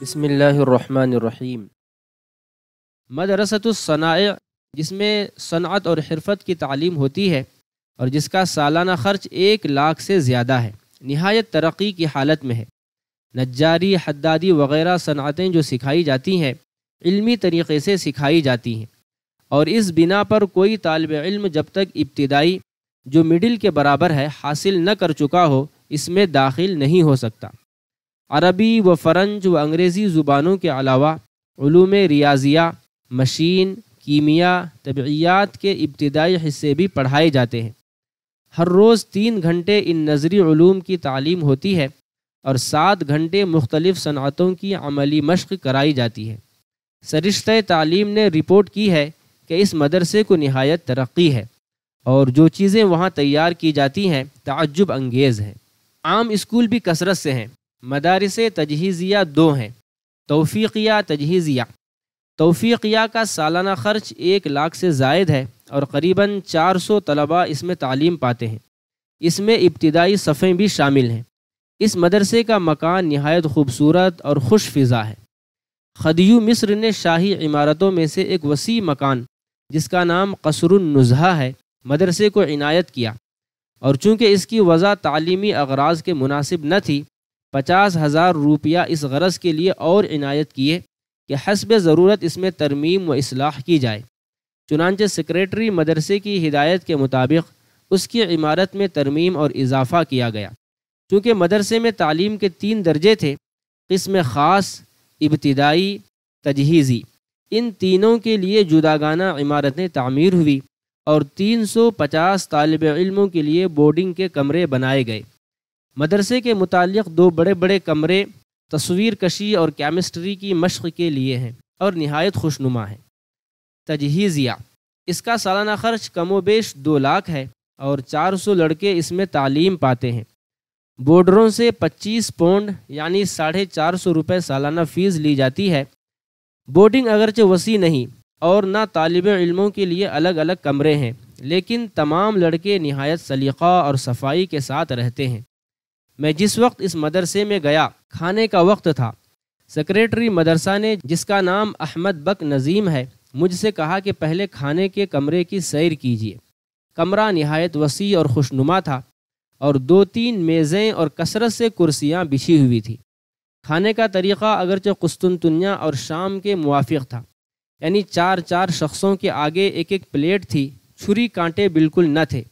بسم اللہ الرحمن الرحیم۔ مدرسۃ الصنائع، جس میں صنعت اور حرفت کی تعلیم ہوتی ہے اور جس کا سالانہ خرچ ایک لاکھ سے زیادہ ہے، نہایت ترقی کی حالت میں ہے۔ نجاری، حدادی وغیرہ صنعتیں جو سکھائی جاتی ہیں، علمی طریقے سے سکھائی جاتی ہیں۔ اور اس بنا پر کوئی طالب علم جب تک ابتدائی، جو مڈل کے برابر ہے، حاصل نہ کر چکا ہو، اس میں داخل نہیں ہو سکتا۔ عربی و فرنج و انگریزی زبانوں کے علاوہ علوم ریاضیہ، مشین، کیمیا، طبعیات کے ابتدائی حصے بھی پڑھائے جاتے ہیں۔ ہر روز تین گھنٹے ان نظری علوم کی تعلیم ہوتی ہے اور سات گھنٹے مختلف صنعتوں کی عملی مشق کرائی جاتی ہے۔ سرشتہ تعلیم نے رپورٹ کی ہے کہ اس مدرسے کو نہایت ترقی ہے اور جو چیزیں وہاں تیار کی جاتی ہیں تعجب انگیز ہیں۔ عام اسکول بھی کثرت سے ہیں۔ مدارس تجہیزیہ دو ہیں۔ توفیقیہ تجہیزیہ۔ توفیقیہ کا سالانہ خرچ ایک لاکھ سے زائد ہے اور قریباً چار سو طلباء اس میں تعلیم پاتے ہیں۔ اس میں ابتدائی صفحیں بھی شامل ہیں۔ اس مدرسے کا مکان نہایت خوبصورت اور خوش فضا ہے۔ خدیو مصر نے شاہی عمارتوں میں سے ایک وسیع مکان، جس کا نام قصر النظہ ہے، مدرسے کو عنایت کیا۔ اور چونکہ اس کی وضع تعلیمی اغراض کے مناسب نہ تھی پچاس ہزار روپیہ اس غرض کے لیے اور عنایت کیے کہ حسب ضرورت اس میں ترمیم و اصلاح کی جائے۔ چنانچہ سیکریٹری مدرسے کی ہدایت کے مطابق اس کی عمارت میں ترمیم اور اضافہ کیا گیا۔ چونکہ مدرسے میں تعلیم کے تین درجے تھے، قسم خاص، ابتدائی، تجہیزی۔ ان تینوں کے لیے جداگانہ عمارتیں تعمیر ہوئی اور تین سو پچاس طالب علموں کے لیے بورڈنگ کے کمرے بنائے گئے۔ مدرسے کے متعلق دو بڑے بڑے کمرے، تصویر کشی اور کیمسٹری کی مشق کے لیے ہیں اور نہایت خوشنما ہے تجہیزیہ، اس کا سالانہ خرچ کم و بیش دو لاکھ ہے اور چار سو لڑکے اس میں تعلیم پاتے ہیں۔ بورڈروں سے پچیس پونڈ یعنی ساڑھے چار سو روپے سالانہ فیس لی جاتی ہے۔ بورڈنگ اگرچہ وسیع نہیں اور نہ طالب علموں کے لیے الگ الگ کمرے ہیں، لیکن تمام لڑکے نہایت سلیقہ اور صفائی کے ساتھ رہتے ہیں۔ میں جس وقت اس مدرسے میں گیا، کھانے کا وقت تھا۔ سیکریٹری مدرسہ نے، جس کا نام احمد بک نظیم ہے، مجھ سے کہا کہ پہلے کھانے کے کمرے کی سیر کیجیے۔ کمرہ نہایت وسیع اور خوشنما تھا اور دو تین میزیں اور کثرت سے کرسیاں بچھی ہوئی تھی کھانے کا طریقہ اگرچہ قسطنطنیہ اور شام کے موافق تھا۔ یعنی چار چار شخصوں کے آگے ایک ایک پلیٹ تھی، چھری کانٹے بالکل نہ تھے۔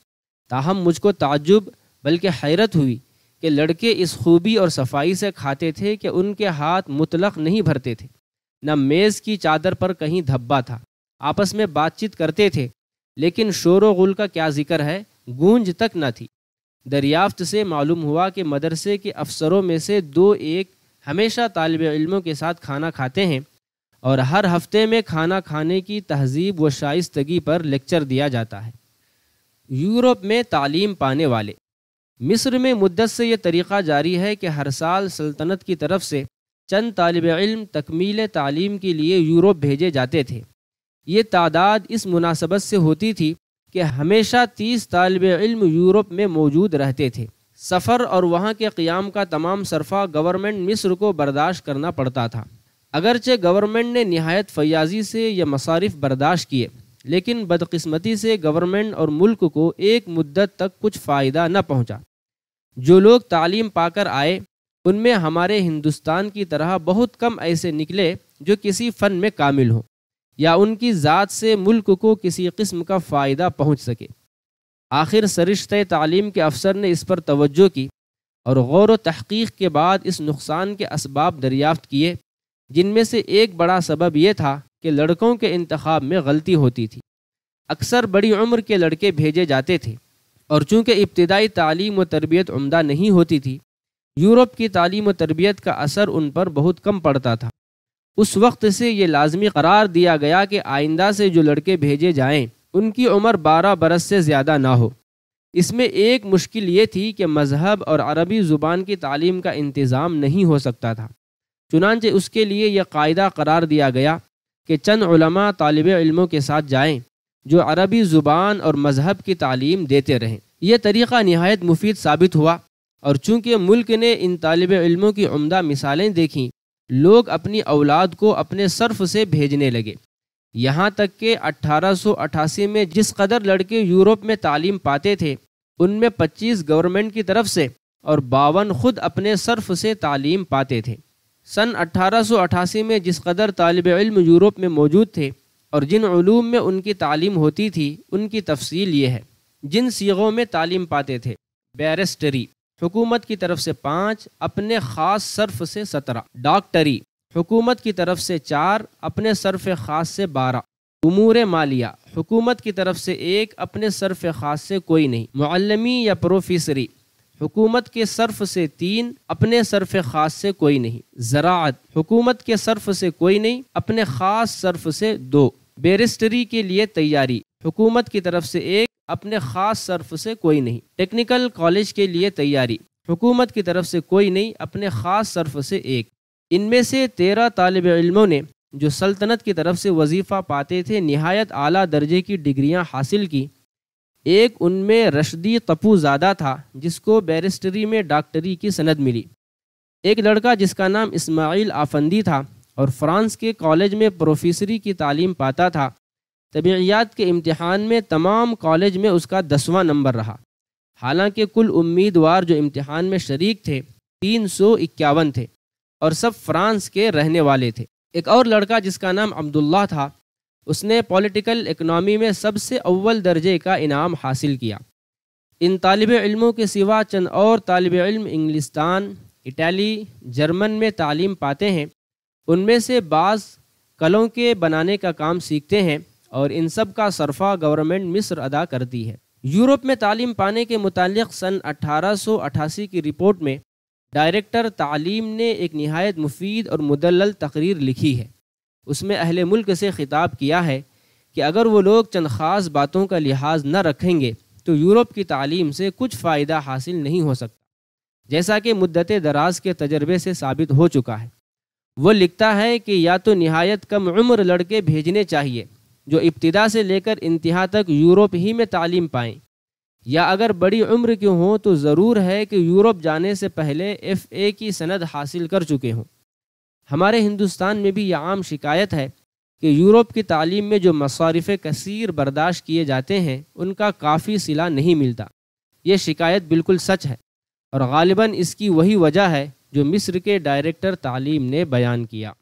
تاہم مجھ کو تعجب، بلکہ حیرت ہوئی۔ کہ لڑکے اس خوبی اور صفائی سے کھاتے تھے کہ ان کے ہاتھ مطلق نہیں بھرتے تھے، نہ میز کی چادر پر کہیں دھبا تھا۔ آپس میں بات چیت کرتے تھے، لیکن شور و غل کا کیا ذکر ہے؟ گونج تک نہ تھی۔ دریافت سے معلوم ہوا کہ مدرسے کے افسروں میں سے دو ایک ہمیشہ طالب علموں کے ساتھ کھانا کھاتے ہیں اور ہر ہفتے میں کھانا کھانے کی تہذیب و شائستگی پر لیکچر دیا جاتا ہے۔ یورپ میں تعلیم پانے والے مصر میں مدت سے یہ طریقہ جاری ہے کہ ہر سال سلطنت کی طرف سے چند طالب علم تکمیل تعلیم کے لیے یورپ بھیجے جاتے تھے۔ یہ تعداد اس مناسبت سے ہوتی تھی کہ ہمیشہ تیس طالب علم یورپ میں موجود رہتے تھے۔ سفر اور وہاں کے قیام کا تمام صرفہ گورنمنٹ مصر کو برداشت کرنا پڑتا تھا۔ اگرچہ گورنمنٹ نے نہایت فیاضی سے یہ مصارف برداشت کیے، لیکن بدقسمتی سے گورنمنٹ اور ملک کو ایک مدت تک کچھ فائدہ نہ پہنچا۔ جو لوگ تعلیم پا کر آئے، ان میں ہمارے ہندوستان کی طرح بہت کم ایسے نکلے جو کسی فن میں کامل ہوں، یا ان کی ذات سے ملک کو کسی قسم کا فائدہ پہنچ سکے۔ آخر سرشتہ تعلیم کے افسر نے اس پر توجہ کی اور غور و تحقیق کے بعد اس نقصان کے اسباب دریافت کیے، جن میں سے ایک بڑا سبب یہ تھا کہ لڑکوں کے انتخاب میں غلطی ہوتی تھی۔ اکثر بڑی عمر کے لڑکے بھیجے جاتے تھے۔ اور چونکہ ابتدائی تعلیم و تربیت عمدہ نہیں ہوتی تھی، یورپ کی تعلیم و تربیت کا اثر ان پر بہت کم پڑتا تھا۔ اس وقت سے یہ لازمی قرار دیا گیا کہ آئندہ سے جو لڑکے بھیجے جائیں، ان کی عمر بارہ برس سے زیادہ نہ ہو۔ اس میں ایک مشکل یہ تھی کہ مذہب اور عربی زبان کی تعلیم کا انتظام نہیں ہو سکتا تھا۔ چنانچہ اس کے لیے یہ قاعدہ قرار دیا گیا کہ چند علماء طالب علموں کے ساتھ جائیں۔ جو عربی زبان اور مذہب کی تعلیم دیتے رہیں یہ طریقہ نہایت مفید ثابت ہوا اور چونکہ ملک نے ان طالب علموں کی عمدہ مثالیں دیکھیں، لوگ اپنی اولاد کو اپنے صرف سے بھیجنے لگے۔ یہاں تک کہ اٹھارہ سو اٹھاسی میں جس قدر لڑکے یورپ میں تعلیم پاتے تھے، ان میں پچیس گورنمنٹ کی طرف سے اور باون خود اپنے صرف سے تعلیم پاتے تھے۔ سن اٹھارہ سو اٹھاسی میں جس قدر طالب علم یورپ میں موجود تھے اور جن علوم میں ان کی تعلیم ہوتی تھی، ان کی تفصیل یہ ہے۔ جن سیغوں میں تعلیم پاتے تھے، بیرسٹری، حکومت کی طرف سے پانچ، اپنے خاص صرف سے سترہ۔ ڈاکٹری، حکومت کی طرف سے چار، اپنے صرف خاص سے بارہ۔ امور مالیہ، حکومت کی طرف سے ایک، اپنے صرف خاص سے کوئی نہیں۔ معلمی یا پروفیسری، حکومت کے صرف سے تین، اپنے صرف خاص سے کوئی نہیں۔ زراعت، حکومت کے صرف سے کوئی نہیں، اپنے خاص صرف سے دو۔ بیرسٹری کے لیے تیاری۔ حکومت کی طرف سے ایک اپنے خاص صرف سے کوئی نہیں، ٹیکنیکل کالج کے لیے تیاری۔ حکومت کی طرف سے کوئی نہیں، اپنے خاص صرف سے ایک۔ ان میں سے تیرہ طالب علموں نے جو سلطنت کی طرف سے وظیفہ پاتے تھے، نہایت اعلیٰ درجے کی ڈگریاں حاصل کی۔ ایک ان میں رشدی تپو زادہ تھا، جس کو بیرسٹری میں ڈاکٹری کی سند ملی۔ ایک لڑکا جس کا نام اسماعیل آفندی تھا اور فرانس کے کالج میں پروفیسری کی تعلیم پاتا تھا۔ طبعیات کے امتحان میں تمام کالج میں اس کا دسواں نمبر رہا۔ حالانکہ کل امیدوار جو امتحان میں شریک تھے، تین سو اکیاون تھے اور سب فرانس کے رہنے والے تھے۔ ایک اور لڑکا جس کا نام عبداللہ تھا، اس نے پولیٹیکل اکنامی میں سب سے اول درجے کا انعام حاصل کیا۔ ان طالب علموں کے سوا چند اور طالب علم انگلستان اٹلی جرمن میں تعلیم پاتے ہیں۔ ان میں سے بعض کلوں کے بنانے کا کام سیکھتے ہیں اور ان سب کا صرفہ گورنمنٹ مصر ادا کرتی ہے۔ یورپ میں تعلیم پانے کے متعلق سن اٹھارہ سو اٹھاسی کی رپورٹ میں ڈائریکٹر تعلیم نے ایک نہایت مفید اور مدلل تقریر لکھی ہے۔ اس میں اہل ملک سے خطاب کیا ہے کہ اگر وہ لوگ چند خاص باتوں کا لحاظ نہ رکھیں گے تو یورپ کی تعلیم سے کچھ فائدہ حاصل نہیں ہو سکتا، جیسا کہ مدت دراز کے تجربے سے ثابت ہو چکا ہے۔ وہ لکھتا ہے کہ یا تو نہایت کم عمر لڑکے بھیجنے چاہیے جو ابتدا سے لے کر انتہا تک یورپ ہی میں تعلیم پائیں۔ یا اگر بڑی عمر کے ہوں تو ضرور ہے کہ یورپ جانے سے پہلے ایف اے کی سند حاصل کر چکے ہوں۔ ہمارے ہندوستان میں بھی یہ عام شکایت ہے کہ یورپ کی تعلیم میں جو مصارف کثیر برداشت کیے جاتے ہیں، ان کا کافی صلہ نہیں ملتا۔ یہ شکایت بالکل سچ ہے اور غالباً اس کی وہی وجہ ہے جو مصر کے ڈائریکٹر تعلیم نے بیان کیا۔